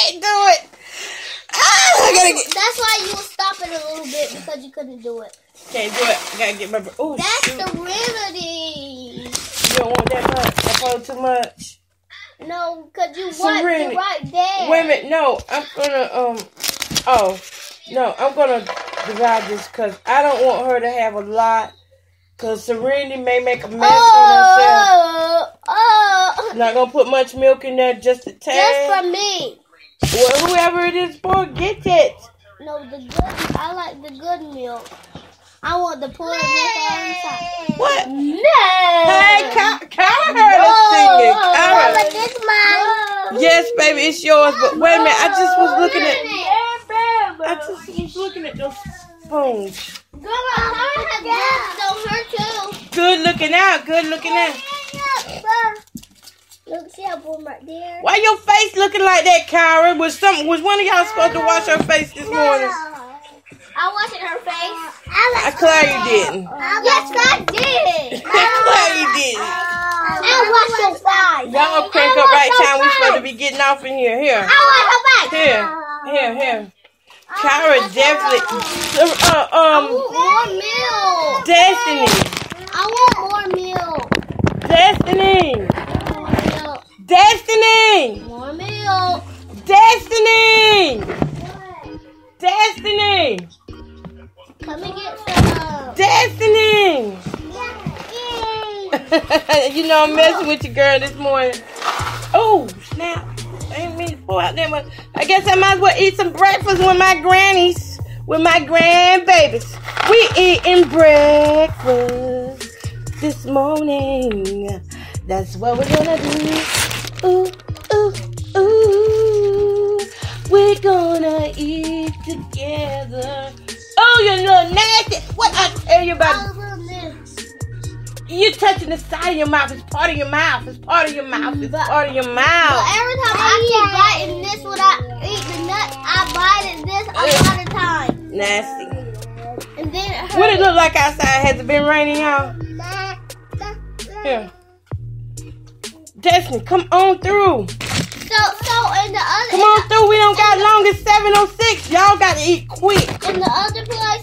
can't do it. Ah, I gotta get. That's why you will stop it a little bit because you couldn't do it. Can't do it. I gotta get my. Oh, That's shoot. the remedy. You don't want that much. That's probably too much. No, because you want really- it right there. Wait a minute. No, I'm gonna um. Oh, no, I'm gonna divide this because I don't want her to have a lot. Cause Serenity may make a mess on herself. Oh, oh, Not gonna put much milk in there, just a tad. just for me. Well, whoever it is for, get it. No, the good. I like the good milk. I want the poor milk on the side. What? No. Hey, Ka- Kara heard us singing. Kara. Mama, this mine. Yes, baby, it's yours. But wait a minute, I just was looking at. I just was looking at those spoons. Grandma, her have this on her too. Good looking out. Good looking out. Look, see how boom right there. Why your face looking like that, Kyra? Was some was one of y'all supposed to wash her face this morning? I wasn't her face. I Claire you didn't. Yes, I did. Claire you didn't. I washed her face. Y'all crank up right time. We supposed to be getting off in here. Here, I want her face. here, here, here. Kyra definitely. Uh, I um, want more milk. Destiny, I want more milk. Destiny, More milk. Destiny, More milk. Destiny, Destiny, Come and get some. Destiny. Yay. you know I'm messing with you, girl, this morning. Oh, snap. Oh, I ain't mean to pull out that much. I guess I might as well eat some breakfast with my grannies, with my grandbabies. We eating breakfast this morning. That's what we're gonna do. Ooh, We're gonna eat together. Oh, you little nasty. What I tell you about I you touching the side of your mouth. It's part of your mouth. It's part of your mouth. It's part of your But mouth. every time I keep biting this when I eat the nut, I bite it this a lot of times. Nasty. And then it hurts. What it look like outside? Has it been raining, y'all? Here. Destiny, come on through.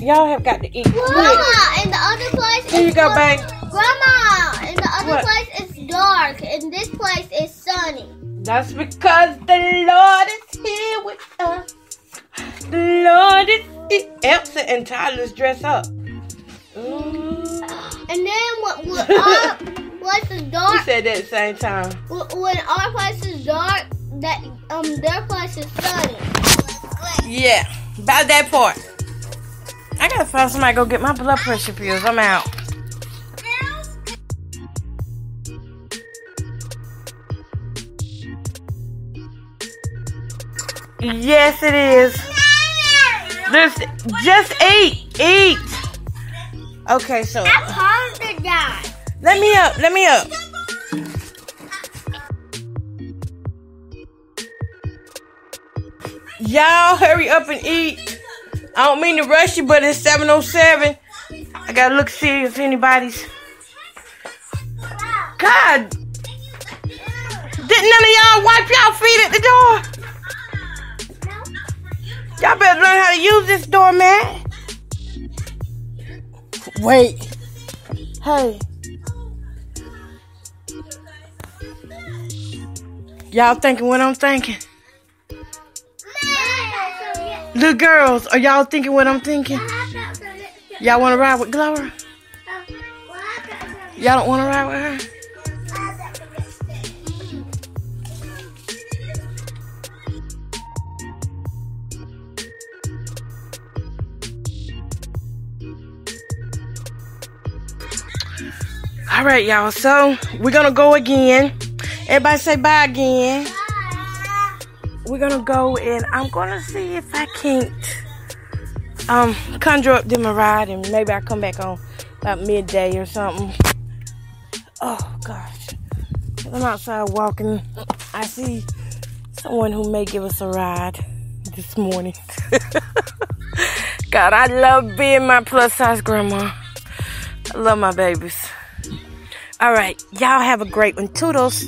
Y'all have got to eat. Grandma, in the other place, Here you go, babe. Grandma, in the other What? place it's dark, and this place is sunny. That's because the Lord is here with us. The Lord is here. Elsa and Tyler's dress up. And then when, when our place is dark, said that at the same time. when our place is dark, that um their place is sunny. Yeah, about that part. I gotta find somebody to go get my blood pressure pills. I'm out. Yes, it is. Just, just eat, eat. Okay, so I'm hungry, Dad. let me up, let me up. Y'all hurry up and eat. I don't mean to rush you, but it's 707. I gotta look see if anybody's. God! Didn't none of y'all wipe y'all feet at the door? Y'all better learn how to use this doormat. Wait. Hey. Y'all thinking what I'm thinking? Little girls, are y'all thinking what I'm thinking? Y'all want to ride with Gloria? Y'all don't want to ride with her? All right, y'all. So we're gonna go again. Everybody say bye again. We're gonna go and I'm gonna see if I can't um conjure up them a ride and maybe I'll come back on about midday or something. Oh gosh. I'm outside walking. I see someone who may give us a ride this morning. God, I love being my plus size grandma. I love my babies. All right, y'all have a great one. Toodles.